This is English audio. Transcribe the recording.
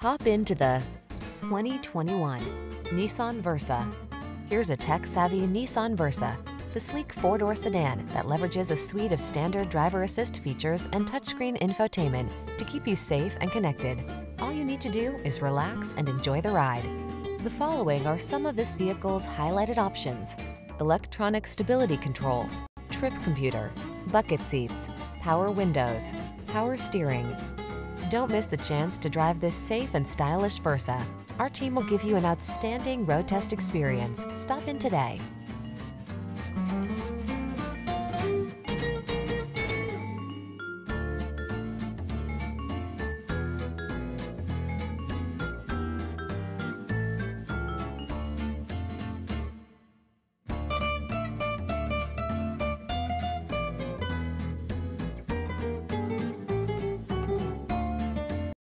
Hop into the 2021 Nissan Versa. Here's a tech-savvy Nissan Versa, the sleek four-door sedan that leverages a suite of standard driver assist features and touchscreen infotainment to keep you safe and connected. All you need to do is relax and enjoy the ride. The following are some of this vehicle's highlighted options. Electronic stability control, trip computer, bucket seats, power windows, power steering. Don't miss the chance to drive this safe and stylish Versa. Our team will give you an outstanding road test experience. Stop in today.